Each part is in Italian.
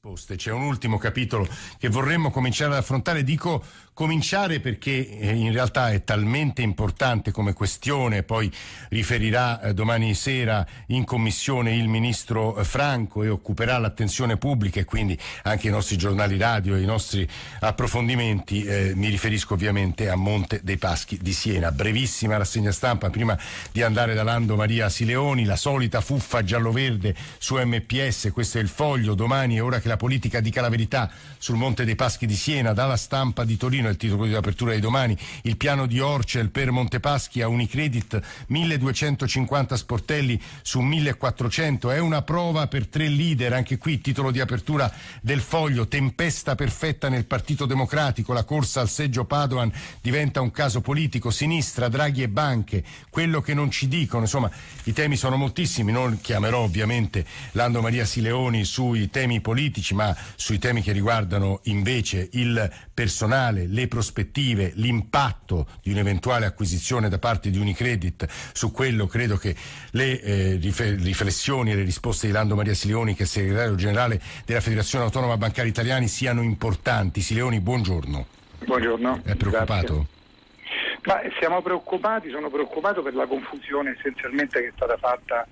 C'è un ultimo capitolo che vorremmo cominciare ad affrontare, dico cominciare perché eh, in realtà è talmente importante come questione, poi riferirà eh, domani sera in commissione il ministro Franco e occuperà l'attenzione pubblica e quindi anche i nostri giornali radio e i nostri approfondimenti, eh, mi riferisco ovviamente a Monte dei Paschi di Siena. Brevissima rassegna stampa prima di andare da Lando Maria Sileoni, la solita fuffa giallo-verde su MPS, questo è il foglio, domani è ora che la politica dica la verità sul Monte dei Paschi di Siena, dalla stampa di Torino, il titolo di apertura di domani, il piano di Orcel per Montepaschi a Unicredit, 1250 sportelli su 1400, è una prova per tre leader, anche qui titolo di apertura del foglio, tempesta perfetta nel Partito Democratico, la corsa al seggio Padoan diventa un caso politico, sinistra, Draghi e banche, quello che non ci dicono, insomma i temi sono moltissimi, non chiamerò ovviamente Lando Maria Sileoni sui temi politici, ma sui temi che riguardano invece il personale, le prospettive, l'impatto di un'eventuale acquisizione da parte di Unicredit su quello credo che le eh, riflessioni e le risposte di Lando Maria Sileoni che è segretario generale della Federazione Autonoma Bancaria Italiani siano importanti. Sileoni, buongiorno. Buongiorno. È preoccupato? Ma siamo preoccupati, sono preoccupato per la confusione essenzialmente che è stata fatta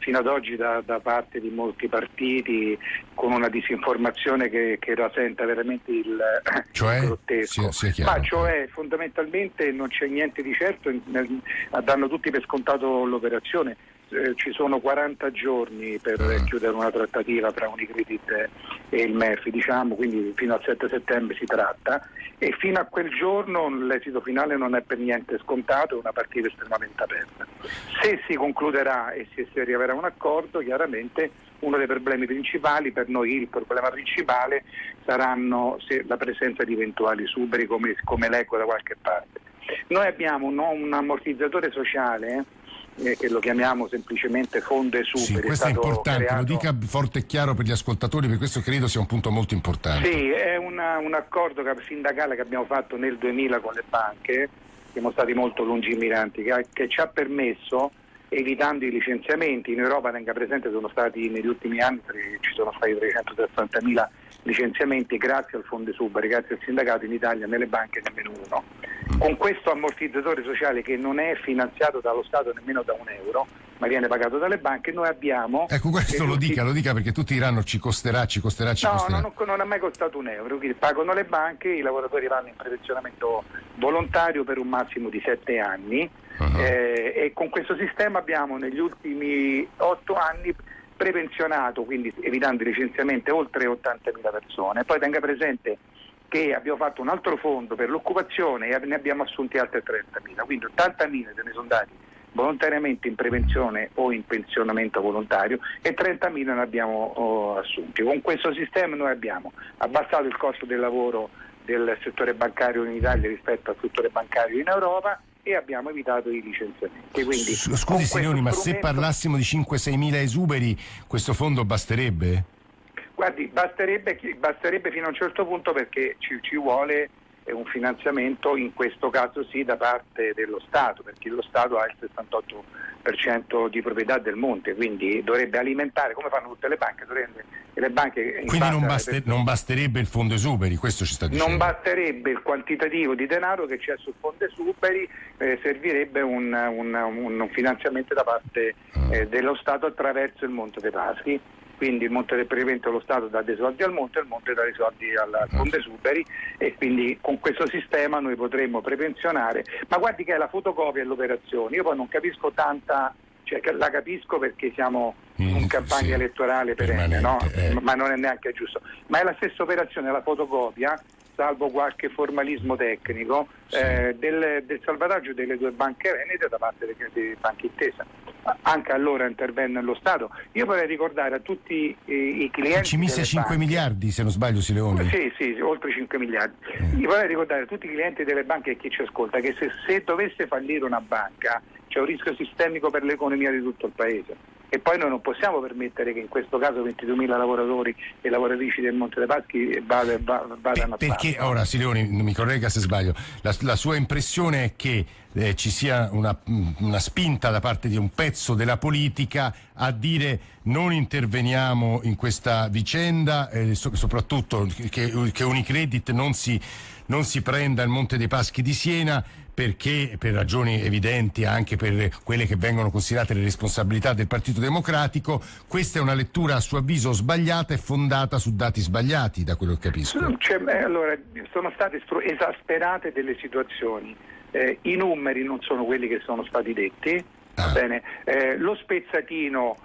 fino ad oggi da, da, parte di molti partiti con una disinformazione che, che rasenta veramente il, cioè, il grottesco. Sia, sia Ma cioè fondamentalmente non c'è niente di certo, nel, danno tutti per scontato l'operazione eh, ci sono 40 giorni per uh chiudere una trattativa tra Unicredit e il MEF, diciamo, quindi fino al 7 settembre si tratta e fino a quel giorno l'esito finale non è per niente scontato, è una partita estremamente aperta. Se si concluderà e se si arriverà a un accordo, chiaramente uno dei problemi principali, per noi il problema principale saranno la presenza di eventuali suberi come, come leggo da qualche parte. Noi abbiamo no, un ammortizzatore sociale eh, che lo chiamiamo semplicemente fondo e super. Sì, questo è, è importante, creato... lo dica forte e chiaro per gli ascoltatori, perché questo credo sia un punto molto importante. Sì, è una, un accordo sindacale che abbiamo fatto nel 2000 con le banche, siamo stati molto lungimiranti, che, che ci ha permesso evitando i licenziamenti. In Europa, tenga presente, sono stati negli ultimi anni ci sono stati 360.000 licenziamenti grazie al fondo Subari, grazie al sindacato in Italia nelle banche nemmeno uno. Con questo ammortizzatore sociale che non è finanziato dallo Stato nemmeno da un euro, ma viene pagato dalle banche, noi abbiamo... Ecco, questo lo dica, lo dica perché tutti diranno ci costerà, ci costerà, ci no, costerà. No, non, non ha mai costato un euro, quindi pagano le banche, i lavoratori vanno in prevenzionamento volontario per un massimo di sette anni uh-huh. eh, e con questo sistema abbiamo negli ultimi otto anni prepensionato, quindi evitando i licenziamenti, oltre 80.000 persone. Poi tenga presente che abbiamo fatto un altro fondo per l'occupazione e ne abbiamo assunti altre 30.000, quindi 80.000 se ne sono dati volontariamente in prevenzione o in pensionamento volontario e 30.000 ne abbiamo oh, assunti. Con questo sistema noi abbiamo abbassato il costo del lavoro del settore bancario in Italia rispetto al settore bancario in Europa e abbiamo evitato i licenziamenti. Quindi, Scusi Signori, ma se parlassimo di 5-6 mila esuberi, questo fondo basterebbe? Guardi, basterebbe, basterebbe, fino a un certo punto perché ci, ci vuole un finanziamento, in questo caso sì, da parte dello Stato, perché lo Stato ha il 68% di proprietà del monte, quindi dovrebbe alimentare, come fanno tutte le banche, dovrebbe, le banche quindi non, baster, non, basterebbe il fondo esuberi, questo ci sta dicendo? Non basterebbe il quantitativo di denaro che c'è sul fondo esuberi, eh, servirebbe un, un, un, finanziamento da parte ah. eh, dello Stato attraverso il Monte dei Paschi quindi il monte del Prevento lo Stato dà dei soldi al monte, il monte dà dei soldi al Conte ah. Superi e quindi con questo sistema noi potremmo prepensionare, ma guardi che è la fotocopia dell'operazione, io poi non capisco tanta cioè, la capisco perché siamo in campagna sì, elettorale perenne, no? eh. ma non è neanche giusto. Ma è la stessa operazione, la fotocopia, salvo qualche formalismo tecnico, sì. eh, del, del, salvataggio delle due banche venete da parte delle, delle banche intesa anche allora intervenne lo Stato. Io vorrei ricordare a tutti i, i clienti. Ci mise 5 banche, miliardi, se non sbaglio, Sileoni. Sì, sì, sì oltre 5 miliardi. Eh. Io vorrei ricordare a tutti i clienti delle banche e chi ci ascolta che se, se dovesse fallire una banca c'è un rischio sistemico per l'economia di tutto il paese e poi noi non possiamo permettere che in questo caso 22.000 lavoratori e lavoratrici del Monte dei Paschi vadano, a Perché ora Silioni, mi corregga se sbaglio, la, la sua impressione è che eh, ci sia una, una, spinta da parte di un pezzo della politica a dire non interveniamo in questa vicenda, eh, so, soprattutto che, che Unicredit non si, non si prenda il Monte dei Paschi di Siena perché per ragioni evidenti anche per quelle che vengono considerate le responsabilità del Partito Democratico, questa è una lettura a suo avviso sbagliata e fondata su dati sbagliati, da quello che capisco. Cioè, allora, sono state esasperate delle situazioni eh, I numeri non sono quelli che sono stati detti, ah. eh, lo spezzatino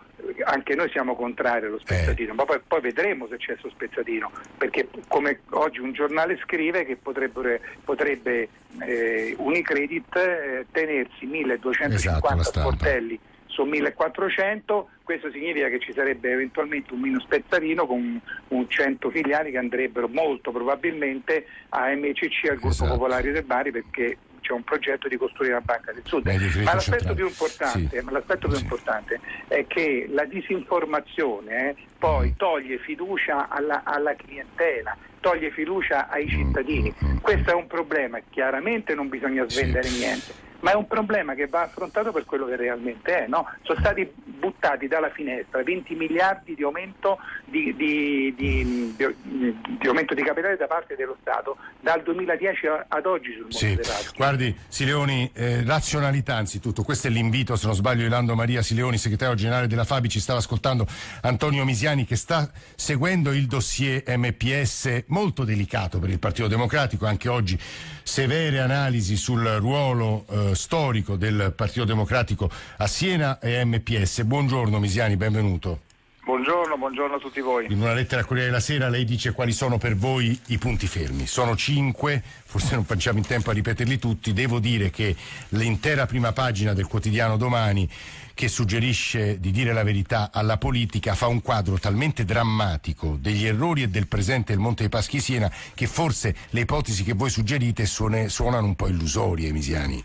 anche noi siamo contrari allo spezzatino, eh. ma poi, poi, vedremo se c'è questo spezzatino, perché come oggi un giornale scrive che potrebbe eh, Unicredit eh, tenersi 1250 esatto, sportelli su 1400, questo significa che ci sarebbe eventualmente un mino spezzatino con un 100 filiali che andrebbero molto probabilmente a MCC al Gruppo esatto. Popolare del Bari perché c'è un progetto di costruire la Banca del Sud. Ma l'aspetto, più importante, sì. l'aspetto più importante, è che la disinformazione eh, poi mm. toglie fiducia alla, alla clientela, toglie fiducia ai mm, cittadini. Mm, Questo è un problema, chiaramente non bisogna svendere sì. niente ma è un problema che va affrontato per quello che realmente è. No? Sono stati buttati dalla finestra 20 miliardi di aumento di, di, di, di, aumento di capitale da parte dello Stato dal 2010 ad oggi sul mondo sì. Guardi, Sileoni, eh, razionalità anzitutto, questo è l'invito, se non sbaglio, Ilando Maria Sileoni, segretario generale della Fabi, ci stava ascoltando Antonio Misiani che sta seguendo il dossier MPS molto delicato per il Partito Democratico, anche oggi severe analisi sul ruolo eh, storico del Partito Democratico a Siena e MPS. Buongiorno Misiani, benvenuto. Buongiorno, buongiorno a tutti voi. In una lettera al Corriere della Sera lei dice quali sono per voi i punti fermi. Sono cinque, forse non facciamo in tempo a ripeterli tutti. Devo dire che l'intera prima pagina del quotidiano domani che suggerisce di dire la verità alla politica fa un quadro talmente drammatico degli errori e del presente del Monte dei Paschi Siena che forse le ipotesi che voi suggerite suonano un po' illusorie, Misiani.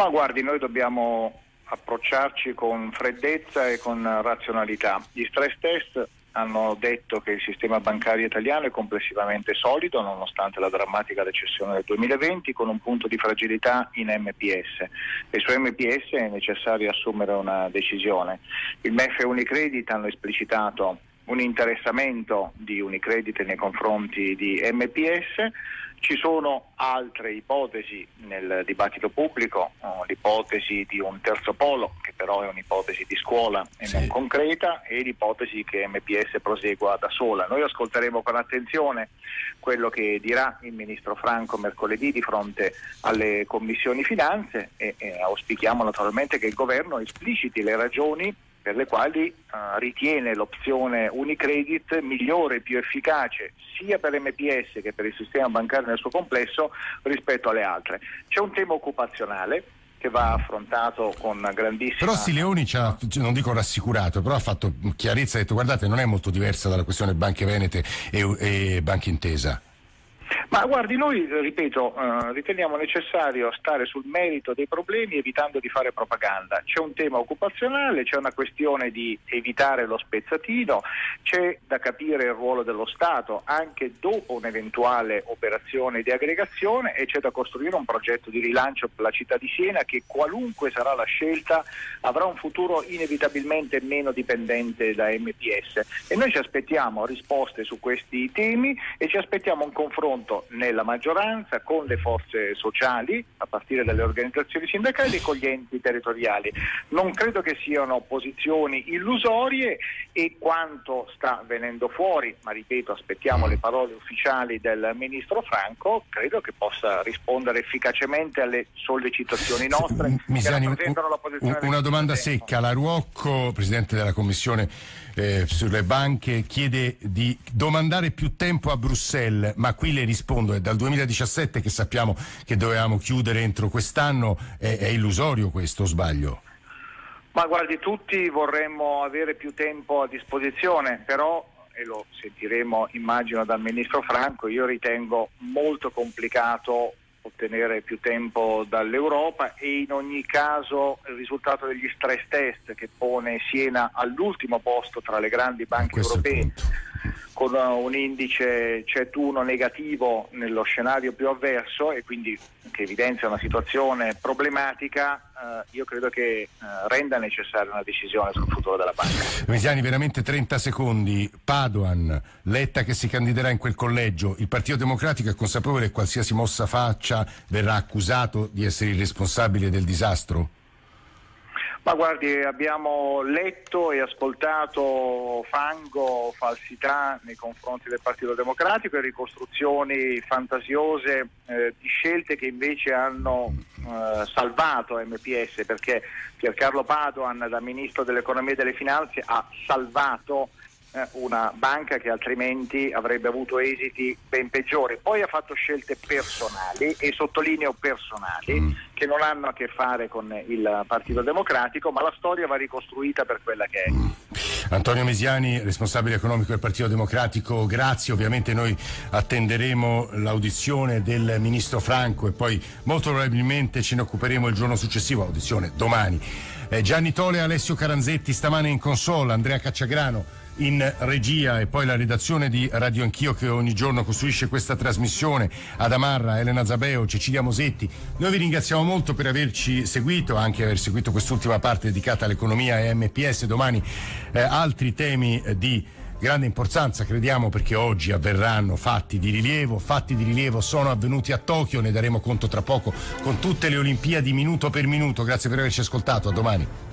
Ma guardi, noi dobbiamo approcciarci con freddezza e con razionalità. Gli stress test hanno detto che il sistema bancario italiano è complessivamente solido nonostante la drammatica recessione del 2020 con un punto di fragilità in MPS e su MPS è necessario assumere una decisione. Il MEF e Unicredit hanno esplicitato un interessamento di Unicredit nei confronti di MPS ci sono altre ipotesi nel dibattito pubblico, oh, l'ipotesi di un terzo polo, che però è un'ipotesi di scuola e sì. non concreta, e l'ipotesi che MPS prosegua da sola. Noi ascolteremo con attenzione quello che dirà il Ministro Franco mercoledì di fronte alle commissioni finanze e, e auspichiamo naturalmente che il Governo espliciti le ragioni per le quali uh, ritiene l'opzione Unicredit migliore e più efficace sia per MPS che per il sistema bancario nel suo complesso rispetto alle altre. C'è un tema occupazionale che va affrontato con grandissima... Però Sileoni ci ha, non dico rassicurato, però ha fatto chiarezza, ha detto guardate non è molto diversa dalla questione Banche Venete e, e Banca Intesa. Ma guardi, noi, ripeto, eh, riteniamo necessario stare sul merito dei problemi evitando di fare propaganda. C'è un tema occupazionale, c'è una questione di evitare lo spezzatino, c'è da capire il ruolo dello Stato anche dopo un'eventuale operazione di aggregazione e c'è da costruire un progetto di rilancio per la città di Siena che qualunque sarà la scelta avrà un futuro inevitabilmente meno dipendente da MPS. E noi ci aspettiamo risposte su questi temi e ci aspettiamo un confronto nella maggioranza con le forze sociali, a partire dalle organizzazioni sindacali e con gli enti territoriali. Non credo che siano posizioni illusorie e quanto sta venendo fuori, ma ripeto, aspettiamo le parole ufficiali del ministro Franco, credo che possa rispondere efficacemente alle sollecitazioni nostre. Misani, un, una domanda secca. La Ruocco, Presidente della Commissione eh, sulle banche, chiede di domandare più tempo a Bruxelles, ma qui le rispondo, è dal 2017 che sappiamo che dovevamo chiudere entro quest'anno, è, è illusorio questo, sbaglio? Ma guardi, tutti vorremmo avere più tempo a disposizione, però e lo sentiremo immagino dal Ministro Franco, io ritengo molto complicato ottenere più tempo dall'Europa e in ogni caso il risultato degli stress test che pone Siena all'ultimo posto tra le grandi banche europee con un indice CET1 negativo nello scenario più avverso e quindi che evidenzia una situazione problematica, eh, io credo che eh, renda necessaria una decisione sul futuro della banca. Mesiani, veramente 30 secondi. Padoan, Letta che si candiderà in quel collegio, il Partito Democratico è consapevole che qualsiasi mossa faccia verrà accusato di essere il responsabile del disastro? Ma guardi, abbiamo letto e ascoltato fango, falsità nei confronti del Partito Democratico e ricostruzioni fantasiose eh, di scelte che invece hanno eh, salvato MPS perché Piercarlo Padoan da Ministro dell'Economia e delle Finanze ha salvato una banca che altrimenti avrebbe avuto esiti ben peggiori. Poi ha fatto scelte personali e sottolineo personali mm. che non hanno a che fare con il Partito Democratico, ma la storia va ricostruita per quella che è. Mm. Antonio Mesiani, responsabile economico del Partito Democratico, grazie. Ovviamente noi attenderemo l'audizione del Ministro Franco e poi molto probabilmente ce ne occuperemo il giorno successivo, audizione domani. Eh, Gianni Tole Alessio Caranzetti stamane in console, Andrea Cacciagrano in regia e poi la redazione di Radio Anch'io che ogni giorno costruisce questa trasmissione, Adamarra, Elena Zabeo, Cecilia Mosetti. Noi vi ringraziamo molto per averci seguito, anche aver seguito quest'ultima parte dedicata all'economia e MPS. Domani eh, altri temi eh, di grande importanza, crediamo, perché oggi avverranno fatti di rilievo. Fatti di rilievo sono avvenuti a Tokyo, ne daremo conto tra poco con tutte le Olimpiadi minuto per minuto. Grazie per averci ascoltato, a domani.